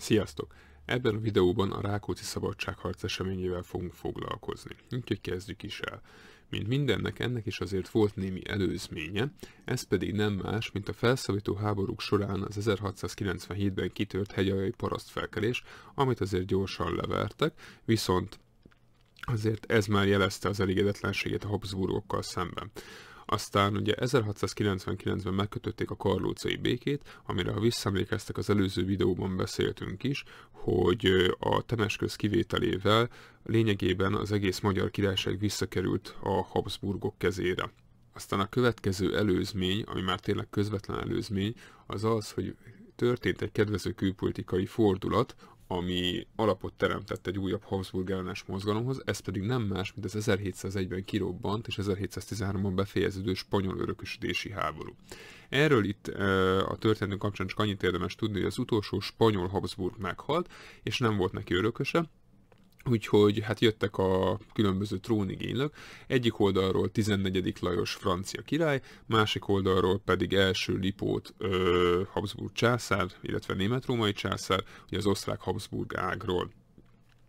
Sziasztok! Ebben a videóban a Rákóczi Szabadságharc eseményével fogunk foglalkozni. Úgyhogy kezdjük is el. Mint mindennek, ennek is azért volt némi előzménye, ez pedig nem más, mint a felszabító háborúk során az 1697-ben kitört hegyalai parasztfelkelés, amit azért gyorsan levertek, viszont azért ez már jelezte az elégedetlenségét a Habsburgokkal szemben. Aztán ugye 1699-ben megkötötték a karlócai békét, amire ha visszaemlékeztek az előző videóban beszéltünk is, hogy a Temesköz kivételével lényegében az egész magyar királyság visszakerült a Habsburgok kezére. Aztán a következő előzmény, ami már tényleg közvetlen előzmény, az az, hogy történt egy kedvező külpolitikai fordulat, ami alapot teremtett egy újabb Habsburg ellenes mozgalomhoz, ez pedig nem más, mint az 1701-ben kirobbant és 1713-ban befejeződő spanyol örökösödési háború. Erről itt a történetünk kapcsán csak annyit érdemes tudni, hogy az utolsó spanyol Habsburg meghalt, és nem volt neki örököse, Úgyhogy hát jöttek a különböző trónigénylők, egyik oldalról 14. Lajos francia király, másik oldalról pedig első Lipót ö, Habsburg császár, illetve német-római császár, ugye az osztrák Habsburg ágról.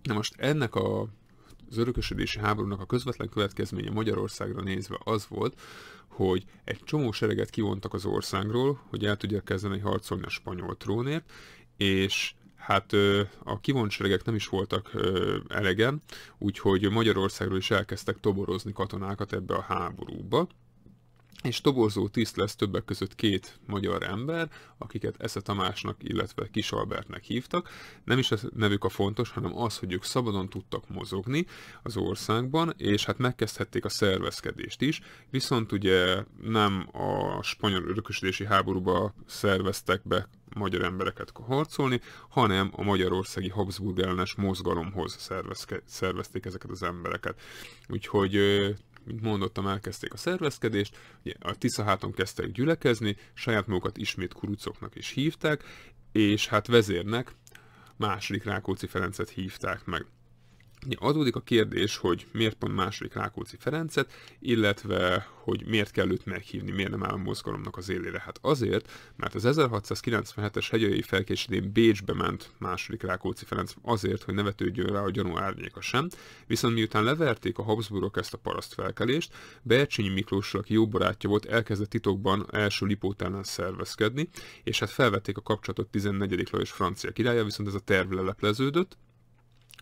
Na most ennek a az örökösödési háborúnak a közvetlen következménye Magyarországra nézve az volt, hogy egy csomó sereget kivontak az országról, hogy el tudják kezdeni harcolni a spanyol trónért, és hát a kivontseregek nem is voltak elegen, úgyhogy Magyarországról is elkezdtek toborozni katonákat ebbe a háborúba és toborzó tiszt lesz többek között két magyar ember, akiket Esze Tamásnak, illetve Kis Albertnek hívtak. Nem is a nevük a fontos, hanem az, hogy ők szabadon tudtak mozogni az országban, és hát megkezdhették a szervezkedést is, viszont ugye nem a spanyol örökösödési háborúba szerveztek be magyar embereket harcolni, hanem a magyarországi Habsburg ellenes mozgalomhoz szervezték ezeket az embereket. Úgyhogy mint mondottam, elkezdték a szervezkedést, a Tiszaháton kezdtek gyülekezni, saját magukat ismét kurucoknak is hívták, és hát vezérnek második Rákóczi Ferencet hívták meg. Adódik a kérdés, hogy miért pont második Rákóczi Ferencet, illetve hogy miért kell őt meghívni, miért nem áll a mozgalomnak az élére. Hát azért, mert az 1697-es hegyai felkésidén Bécsbe ment második Rákóczi Ferenc azért, hogy ne vetődjön rá a gyanú árnyéka sem, viszont miután leverték a Habsburgok ezt a parasztfelkelést, Bercsényi Miklós, aki jó barátja volt, elkezdett titokban első Lipót ellen szervezkedni, és hát felvették a kapcsolatot 14. Lajos francia királya, viszont ez a terv lelepleződött,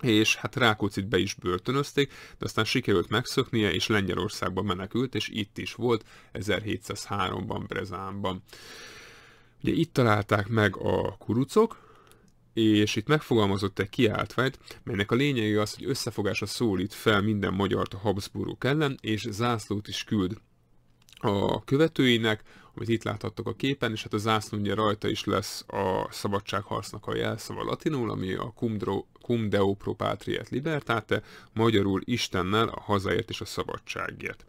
és hát Rákócit be is börtönözték, de aztán sikerült megszöknie, és Lengyelországba menekült, és itt is volt 1703-ban Brezánban. Ugye itt találták meg a kurucok, és itt megfogalmazott egy kiáltványt, melynek a lényege az, hogy összefogásra szólít fel minden magyart a Habsburgok ellen, és zászlót is küld a követőinek, amit itt láthattok a képen, és hát a zászló ugye rajta is lesz a szabadságharcnak a jelszava latinul, ami a cum, cum deo pro patriet libertate, magyarul Istennel a hazáért és a szabadságért.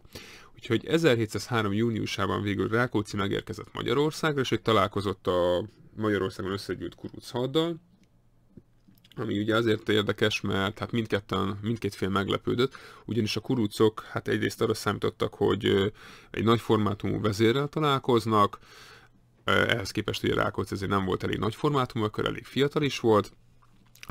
Úgyhogy 1703. júniusában végül Rákóczi megérkezett Magyarországra, és egy találkozott a Magyarországon összegyűlt kuruc haddal, ami ugye azért érdekes, mert hát mindketten, mindkét fél meglepődött, ugyanis a kurucok hát egyrészt arra számítottak, hogy egy nagy formátumú vezérrel találkoznak, ehhez képest ugye Rákóczi ezért nem volt elég nagy formátumú, akkor elég fiatal is volt,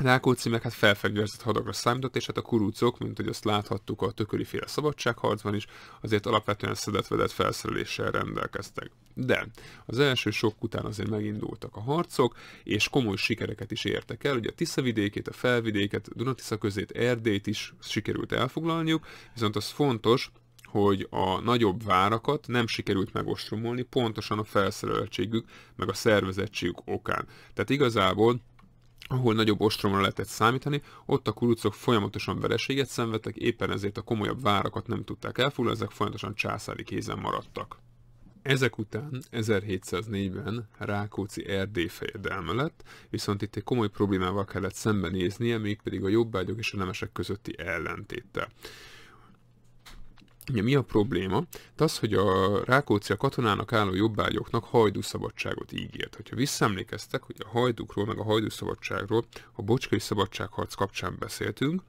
Rákóczi meg hát felfegyverzett hadakra számított, és hát a kurucok, mint hogy azt láthattuk a tököli féle szabadságharcban is, azért alapvetően szedetvedett felszereléssel rendelkeztek. De az első sok után azért megindultak a harcok, és komoly sikereket is értek el. Ugye a Tiszavidékét, a felvidéket, Dunatisza közét, Erdélyt is sikerült elfoglalniuk, viszont az fontos, hogy a nagyobb várakat nem sikerült megostromolni pontosan a felszereltségük, meg a szervezettségük okán. Tehát igazából ahol nagyobb ostromra lehetett számítani, ott a kurucok folyamatosan vereséget szenvedtek, éppen ezért a komolyabb várakat nem tudták elfoglalni, ezek folyamatosan császári kézen maradtak. Ezek után 1704-ben Rákóczi Erdély fejedelme lett, viszont itt egy komoly problémával kellett szembenéznie, mégpedig a jobbágyok és a nemesek közötti ellentéttel. Ugye mi a probléma? De az, hogy a Rákóczi a katonának álló jobbágyoknak hajdú szabadságot ígért. Hogyha visszaemlékeztek, hogy a hajdukról, meg a hajdú szabadságról a bocskai szabadságharc kapcsán beszéltünk,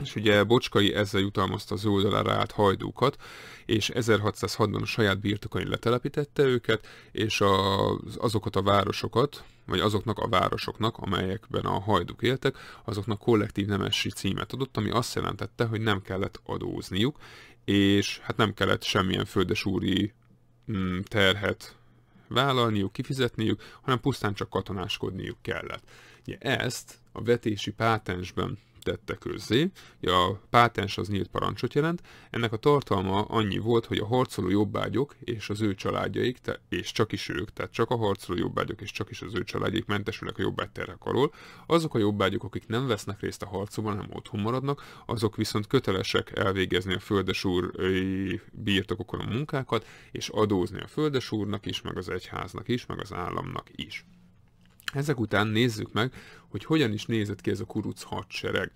és ugye Bocskai ezzel jutalmazta az oldalára állt hajdúkat, és 1606-ban a saját birtokain letelepítette őket, és az, azokat a városokat, vagy azoknak a városoknak, amelyekben a hajduk éltek, azoknak kollektív nemesi címet adott, ami azt jelentette, hogy nem kellett adózniuk, és hát nem kellett semmilyen földesúri mm, terhet vállalniuk, kifizetniük, hanem pusztán csak katonáskodniuk kellett. Ugye ezt a vetési pátensben tette közzé. A pátens az nyílt parancsot jelent. Ennek a tartalma annyi volt, hogy a harcoló jobbágyok és az ő családjaik, te, és csak is ők, tehát csak a harcoló jobbágyok és csak is az ő családjaik mentesülnek a jobbágyterhek alól. Azok a jobbágyok, akik nem vesznek részt a harcban, hanem otthon maradnak, azok viszont kötelesek elvégezni a földesúr birtokokon a munkákat, és adózni a földesúrnak is, meg az egyháznak is, meg az államnak is. Ezek után nézzük meg, hogy hogyan is nézett ki ez a kuruc hadsereg.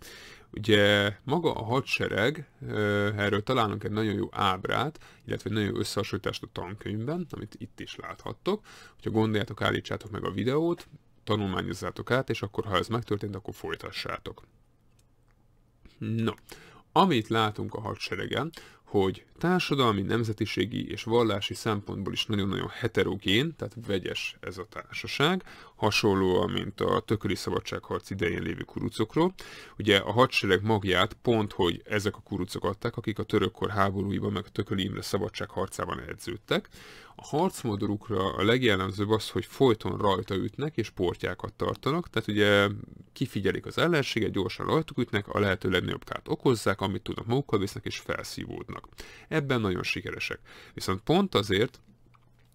Ugye maga a hadsereg, erről találunk egy nagyon jó ábrát, illetve egy nagyon jó összehasonlítást a tankönyvben, amit itt is láthattok. Hogyha gondoljátok, állítsátok meg a videót, tanulmányozzátok át, és akkor, ha ez megtörtént, akkor folytassátok. No, amit látunk a hadseregen, hogy társadalmi, nemzetiségi és vallási szempontból is nagyon-nagyon heterogén, tehát vegyes ez a társaság, hasonlóan, mint a tököli szabadságharc idején lévő kurucokról. Ugye a hadsereg magját pont, hogy ezek a kurucok adták, akik a törökkor háborúiban, meg a tököli Imre szabadságharcában edződtek. A harcmodorukra a legjellemzőbb az, hogy folyton rajta ütnek és portyákat tartanak, tehát ugye kifigyelik az ellenséget, gyorsan rajtuk ütnek, a lehető legnagyobb kárt okozzák, amit tudnak magukkal visznek és felszívódnak. Ebben nagyon sikeresek. Viszont pont azért,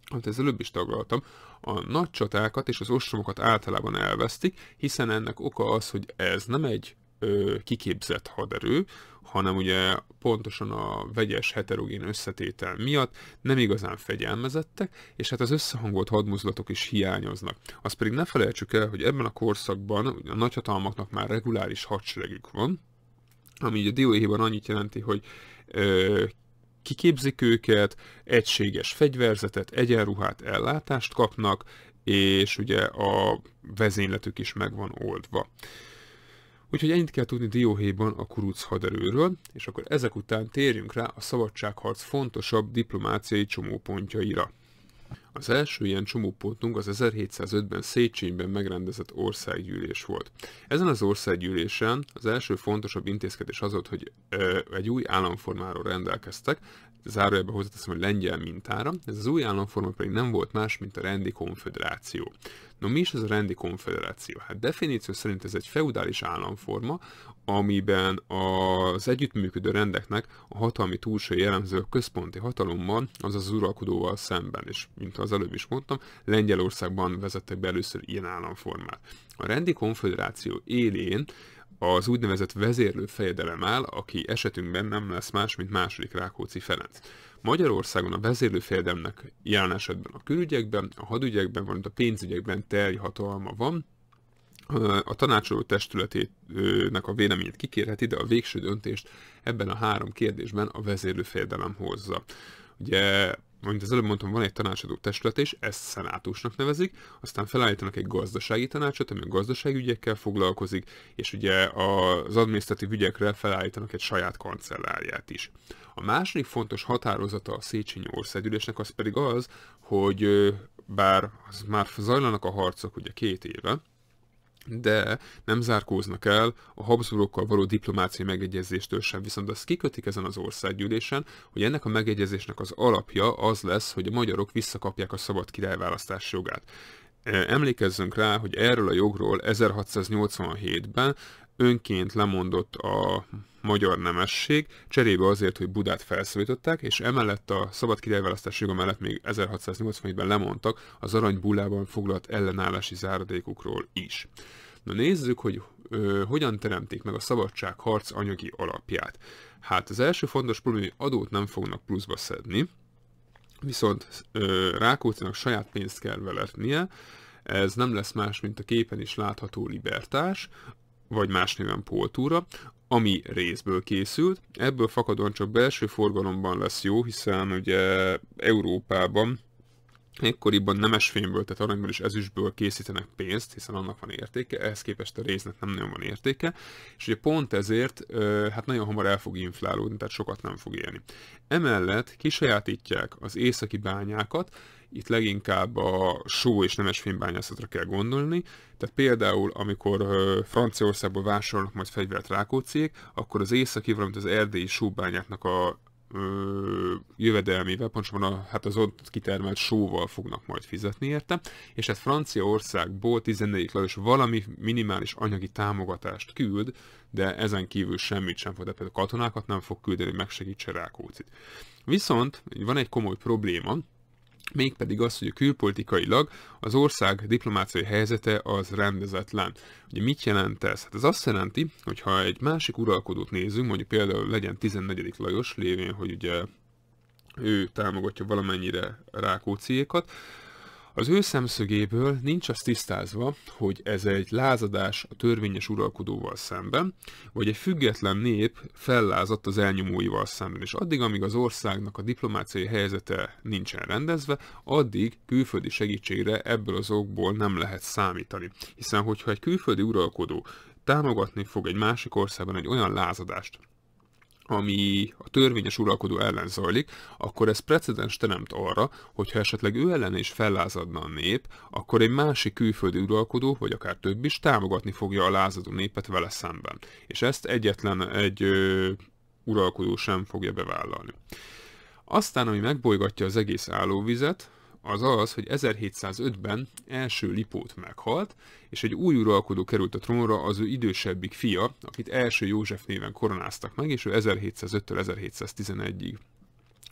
amit az előbb is taglaltam, a nagy csatákat és az ostromokat általában elvesztik, hiszen ennek oka az, hogy ez nem egy ö, kiképzett haderő, hanem ugye pontosan a vegyes heterogén összetétel miatt nem igazán fegyelmezettek, és hát az összehangolt hadmozlatok is hiányoznak. Azt pedig ne felejtsük el, hogy ebben a korszakban a nagyhatalmaknak már reguláris hadseregük van, ami a dióhéjban annyit jelenti, hogy ö, kiképzik őket, egységes fegyverzetet, egyenruhát, ellátást kapnak, és ugye a vezényletük is meg van oldva. Úgyhogy ennyit kell tudni Dióhéjban a kuruc haderőről, és akkor ezek után térjünk rá a szabadságharc fontosabb diplomáciai csomópontjaira. Az első ilyen csomópontunk az 1705-ben Széchenyben megrendezett országgyűlés volt. Ezen az országgyűlésen az első fontosabb intézkedés az volt, hogy egy új államformáról rendelkeztek, zárójelben hozzáteszem, hogy lengyel mintára, ez az új államforma pedig nem volt más, mint a rendi konfederáció. No mi is ez a rendi konfederáció? Hát definíció szerint ez egy feudális államforma, amiben az együttműködő rendeknek a hatalmi túlsó jellemző a központi hatalommal, azaz az uralkodóval szemben, és mint az előbb is mondtam, Lengyelországban vezettek be először ilyen államformát. A rendi konfederáció élén az úgynevezett vezérlő fejedelem áll, aki esetünkben nem lesz más, mint második Rákóczi Ferenc. Magyarországon a vezérlő fejedelemnek jelen esetben a külügyekben, a hadügyekben, valamint a pénzügyekben terj hatalma van, a tanácsoló testületének a véleményét kikérheti, de a végső döntést ebben a három kérdésben a vezérlő fejedelem hozza. Ugye mint az előbb mondtam, van egy tanácsadó testület, és ezt szenátusnak nevezik, aztán felállítanak egy gazdasági tanácsot, ami a gazdasági ügyekkel foglalkozik, és ugye az adminisztratív ügyekre felállítanak egy saját kancelláriát is. A második fontos határozata a Széchenyi országgyűlésnek az pedig az, hogy bár az már zajlanak a harcok ugye két éve, de nem zárkóznak el a Habsburgokkal való diplomáciai megegyezéstől sem, viszont azt kikötik ezen az országgyűlésen, hogy ennek a megegyezésnek az alapja az lesz, hogy a magyarok visszakapják a szabad királyválasztás jogát. E, emlékezzünk rá, hogy erről a jogról 1687-ben önként lemondott a magyar nemesség, cserébe azért, hogy Budát felszólították, és emellett a szabad királyválasztás joga mellett még 1687-ben lemondtak az aranybullában foglalt ellenállási záradékukról is. Na nézzük, hogy ö, hogyan teremték meg a szabadságharc anyagi alapját. Hát az első fontos probléma, hogy adót nem fognak pluszba szedni, viszont ö, Rákóczinak saját pénzt kell veletnie, ez nem lesz más, mint a képen is látható libertás, vagy más néven poltúra, ami részből készült. Ebből fakadóan csak belső forgalomban lesz jó, hiszen ugye Európában ekkoriban nemesfémből, tehát aranyból és ezüstből készítenek pénzt, hiszen annak van értéke, ehhez képest a résznek nem nagyon van értéke, és ugye pont ezért hát nagyon hamar el fog inflálódni, tehát sokat nem fog élni. Emellett kisajátítják az északi bányákat, itt leginkább a só és nemesfémbányászatra kell gondolni, tehát például amikor Franciaországból vásárolnak majd fegyvert Rákócziék, akkor az északi, valamint az erdélyi sóbányáknak a ö, jövedelmével, pontosabban a, hát az ott kitermelt sóval fognak majd fizetni érte, és hát Franciaországból 14. Lajos valami minimális anyagi támogatást küld, de ezen kívül semmit sem fog, de például katonákat nem fog küldeni, hogy megsegítse Rákócit. Viszont van egy komoly probléma, mégpedig az, hogy a külpolitikailag az ország diplomáciai helyzete az rendezetlen. Ugye mit jelent ez? Hát ez azt jelenti, hogy ha egy másik uralkodót nézünk, mondjuk például legyen 14. Lajos, lévén, hogy ugye ő támogatja valamennyire Rákóciékat, az ő szemszögéből nincs az tisztázva, hogy ez egy lázadás a törvényes uralkodóval szemben, vagy egy független nép fellázadt az elnyomóival szemben. És addig, amíg az országnak a diplomáciai helyzete nincsen rendezve, addig külföldi segítségre ebből az okból nem lehet számítani. Hiszen, hogyha egy külföldi uralkodó támogatni fog egy másik országban egy olyan lázadást, ami a törvényes uralkodó ellen zajlik, akkor ez precedens teremt arra, hogyha esetleg ő ellen is fellázadna a nép, akkor egy másik külföldi uralkodó, vagy akár több is támogatni fogja a lázadó népet vele szemben. És ezt egyetlen egy ö, uralkodó sem fogja bevállalni. Aztán, ami megbolygatja az egész állóvizet, az az, hogy 1705-ben első Lipót meghalt, és egy új uralkodó került a trónra, az ő idősebbik fia, akit első József néven koronáztak meg, és ő 1705-től 1711-ig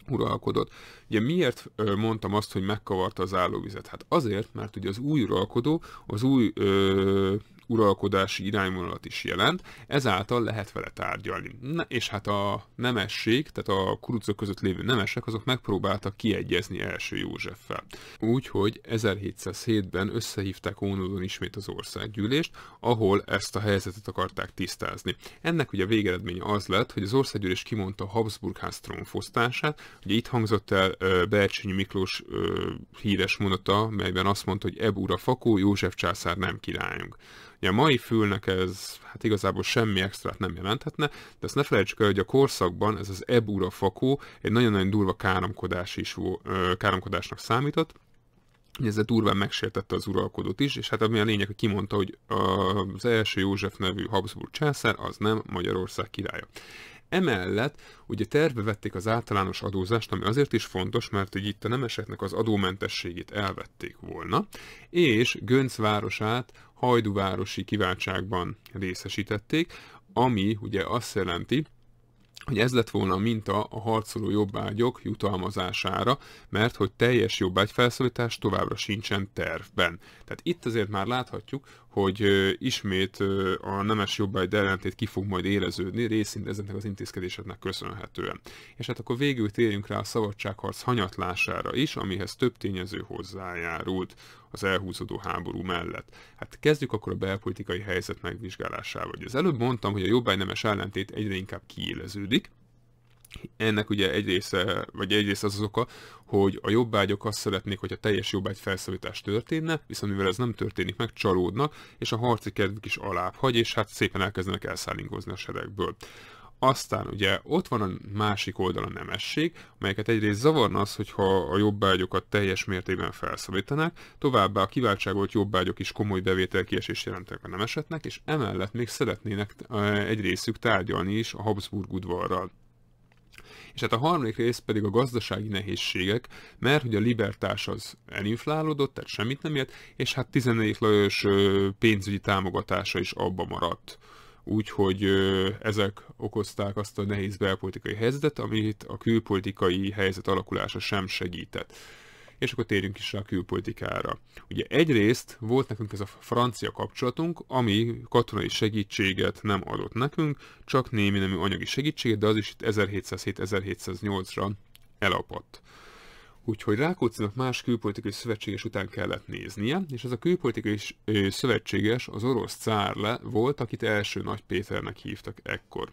uralkodott. Ugye miért mondtam azt, hogy megkavarta az állóvizet? Hát azért, mert ugye az új uralkodó az új ö, uralkodási irányvonalat is jelent, ezáltal lehet vele tárgyalni. Na, és hát a nemesség, tehát a kurucok között lévő nemesek, azok megpróbáltak kiegyezni első Józseffel. Úgyhogy 1707-ben összehívták Ónodon ismét az országgyűlést, ahol ezt a helyzetet akarták tisztázni. Ennek ugye a végeredménye az lett, hogy az országgyűlés kimondta a Habsburg ház trónfosztását, ugye itt hangzott el Bercsényi Miklós híres mondata, melyben azt mondta, hogy Ebúra fakó, József császár nem királyunk. Ugye a mai fülnek ez hát igazából semmi extrát nem jelenthetne, de ezt ne felejtsük el, hogy a korszakban ez az ebúra fakó egy nagyon-nagyon durva káromkodás is, káromkodásnak számított, ezzel durván megsértette az uralkodót is, és hát ami a lényeg, hogy kimondta, hogy az első József nevű Habsburg császár az nem Magyarország királya. Emellett ugye terve vették az általános adózást, ami azért is fontos, mert hogy itt a nemeseknek az adómentességét elvették volna, és Gönc városát hajduvárosi kiváltságban részesítették, ami ugye azt jelenti, hogy ez lett volna a minta a harcoló jobbágyok jutalmazására, mert hogy teljes jobbágy felszólítás továbbra sincsen tervben. Tehát itt azért már láthatjuk, hogy ismét a nemes jobbágy ellentét ki fog majd éreződni, részint ezeknek az intézkedéseknek köszönhetően. És hát akkor végül térjünk rá a szabadságharc hanyatlására is, amihez több tényező hozzájárult az elhúzódó háború mellett. Hát kezdjük akkor a belpolitikai helyzet megvizsgálásával. Az előbb mondtam, hogy a jobbágy nemes ellentét egyre inkább kiéleződik, ennek ugye egy része, vagy egyrészt az az oka, hogy a jobbágyok azt szeretnék, hogy a teljes jobbágy felszólítás történne, viszont mivel ez nem történik meg, csalódnak, és a harci kedvük is alább hagy, és hát szépen elkezdenek elszállingozni a seregből. Aztán ugye ott van a másik oldal a nemesség, melyeket egyrészt zavarna az, hogyha a jobbágyokat teljes mértékben felszabítanák, továbbá a kiváltságolt jobbágyok is komoly bevételkiesést jelentek a nemesetnek, és emellett még szeretnének egy részük tárgyalni is a Habsburg udvarral. És hát a harmadik rész pedig a gazdasági nehézségek, mert hogy a libertás az elinflálódott, tehát semmit nem ért, és hát 14 Lajos pénzügyi támogatása is abba maradt úgyhogy ezek okozták azt a nehéz belpolitikai helyzetet, amit a külpolitikai helyzet alakulása sem segített. És akkor térjünk is a külpolitikára. Ugye egyrészt volt nekünk ez a francia kapcsolatunk, ami katonai segítséget nem adott nekünk, csak némi nemű anyagi segítséget, de az is itt 1707-1708-ra elapadt. Úgyhogy Rákóczinak más külpolitikai szövetséges után kellett néznie, és ez a külpolitikai szövetséges az orosz cár le volt, akit első Nagy Péternek hívtak ekkor.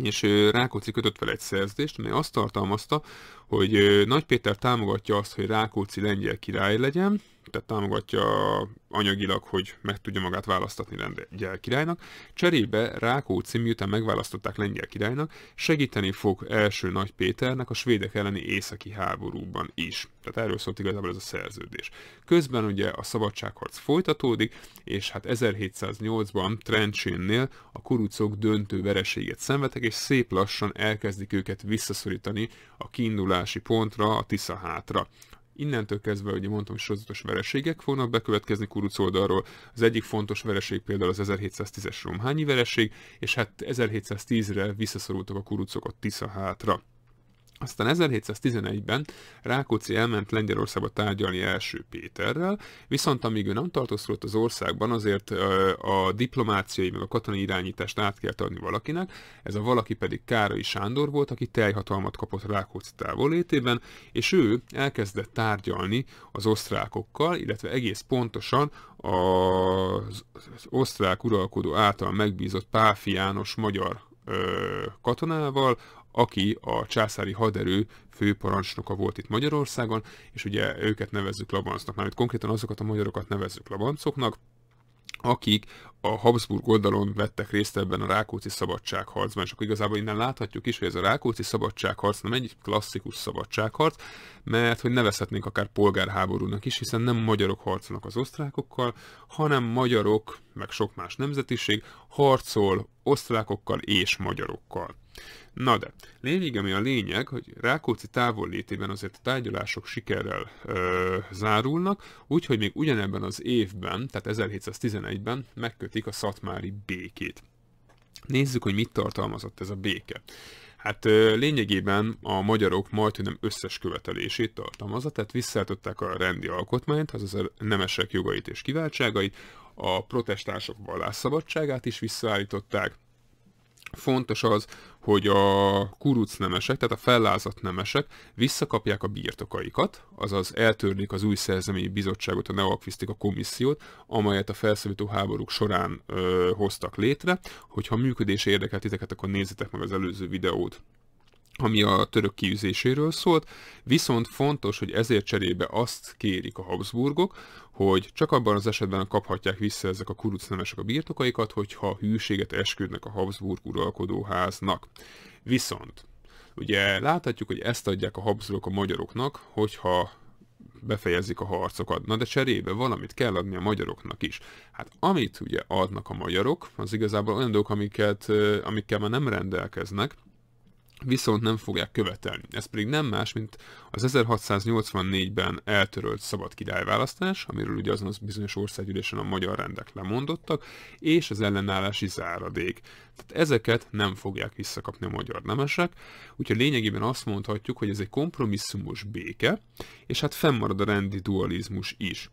És Rákóczi kötött fel egy szerződést, amely azt tartalmazta, hogy Nagy Péter támogatja azt, hogy Rákóczi lengyel király legyen, tehát támogatja anyagilag, hogy meg tudja magát választatni lengyel királynak. Cserébe Rákóczi, miután megválasztották lengyel királynak, segíteni fog első Nagy Péternek a svédek elleni északi háborúban is. Tehát erről szólt igazából ez a szerződés. Közben ugye a szabadságharc folytatódik, és hát 1708-ban Trencsénnél a kurucok döntő vereséget szenvedtek, és szép lassan elkezdik őket visszaszorítani a kiindulási pontra, a Tisza hátra. Innentől kezdve, ugye mondtam, hogy sorozatos vereségek fognak bekövetkezni Kuruc oldalról. Az egyik fontos vereség például az 1710-es romhányi vereség, és hát 1710-re visszaszorultak a kurucok a Tisza hátra. Aztán 1711-ben Rákóczi elment Lengyelországba tárgyalni első Péterrel, viszont amíg ő nem tartózkodott az országban, azért a diplomáciai meg a katonai irányítást át kellett adni valakinek, ez a valaki pedig Károly Sándor volt, aki teljhatalmat kapott Rákóczi távollétében, és ő elkezdett tárgyalni az osztrákokkal, illetve egész pontosan az osztrák uralkodó által megbízott Páfi János magyar katonával, aki a császári haderő főparancsnoka volt itt Magyarországon, és ugye őket nevezzük labancnak, mármint konkrétan azokat a magyarokat nevezzük labancoknak, akik a Habsburg oldalon vettek részt ebben a Rákóczi szabadságharcban, és akkor igazából innen láthatjuk is, hogy ez a Rákóczi szabadságharc nem egy klasszikus szabadságharc, mert hogy nevezhetnénk akár polgárháborúnak is, hiszen nem magyarok harcolnak az osztrákokkal, hanem magyarok, meg sok más nemzetiség harcol osztrákokkal és magyarokkal. Na de, lényeg, ami a lényeg, hogy Rákóczi távollétében azért a tárgyalások sikerrel ö, zárulnak, úgyhogy még ugyanebben az évben, tehát 1711-ben megkötik a szatmári békét. Nézzük, hogy mit tartalmazott ez a béke. Hát lényegében a magyarok majdnem összes követelését tartalmazza, tehát visszaállították a rendi alkotmányt, azaz a nemesek jogait és kiváltságait, a protestánsok vallásszabadságát is visszaállították, Fontos az, hogy a kuruc nemesek, tehát a fellázadt nemesek visszakapják a birtokaikat, azaz eltörlik az új szerzeményi bizottságot, a neoakvisztika komissziót, amelyet a felszólító háborúk során ö, hoztak létre. Hogyha működése érdekel titeket, akkor nézzetek meg az előző videót ami a török kiűzéséről szólt, viszont fontos, hogy ezért cserébe azt kérik a Habsburgok, hogy csak abban az esetben kaphatják vissza ezek a kuruc nemesek a birtokaikat, hogyha hűséget esküdnek a Habsburg uralkodóháznak. Viszont, ugye láthatjuk, hogy ezt adják a Habsburgok a magyaroknak, hogyha befejezik a harcokat. Na de cserébe valamit kell adni a magyaroknak is. Hát amit ugye adnak a magyarok, az igazából olyan dolgok, amiket, amikkel már nem rendelkeznek, viszont nem fogják követelni. Ez pedig nem más, mint az 1684-ben eltörölt szabad királyválasztás, amiről ugye azon az bizonyos országgyűlésen a magyar rendek lemondottak, és az ellenállási záradék. Tehát ezeket nem fogják visszakapni a magyar nemesek, úgyhogy lényegében azt mondhatjuk, hogy ez egy kompromisszumos béke, és hát fennmarad a rendi dualizmus is.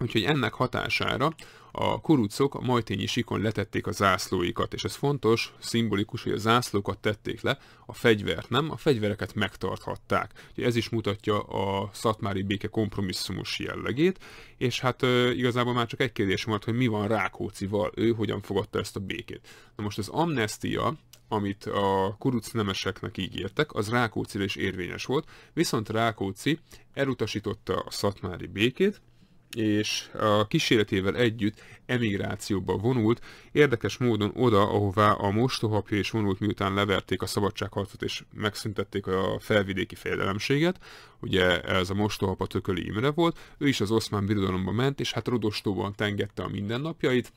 Úgyhogy ennek hatására a kurucok a majtényi sikon letették a zászlóikat, és ez fontos, szimbolikus, hogy a zászlókat tették le, a fegyvert nem, a fegyvereket megtarthatták. Ugye ez is mutatja a szatmári béke kompromisszumos jellegét, és hát igazából már csak egy kérdés volt, hogy mi van Rákócival, ő hogyan fogadta ezt a békét. Na most az amnestia, amit a kuruc nemeseknek ígértek, az Rákócira is érvényes volt, viszont Rákóczi elutasította a szatmári békét, és a kísérletével együtt emigrációba vonult, érdekes módon oda, ahová a mostohapja is vonult, miután leverték a szabadságharcot és megszüntették a felvidéki fejedelemséget. Ugye ez a mostohapa Tököli Imre volt, ő is az oszmán birodalomba ment, és hát Rodostóban tengette a mindennapjait,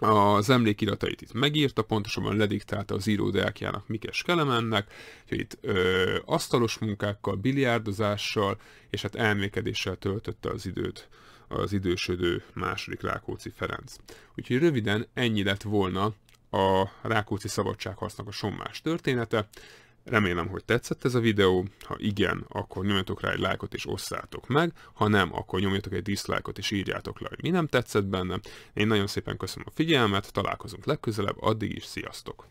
az emlékiratait itt megírta, pontosabban lediktálta az író Deákjának Mikes Kelemennek, hogy itt ö, asztalos munkákkal, biliárdozással és hát elmékedéssel töltötte az időt az idősödő második Rákóczi Ferenc. Úgyhogy röviden ennyi lett volna a Rákóczi szabadságharcnak a sommás története. Remélem, hogy tetszett ez a videó, ha igen, akkor nyomjatok rá egy lájkot és osszátok meg, ha nem, akkor nyomjatok egy diszlájkot és írjátok le, hogy mi nem tetszett benne. Én nagyon szépen köszönöm a figyelmet, találkozunk legközelebb, addig is sziasztok!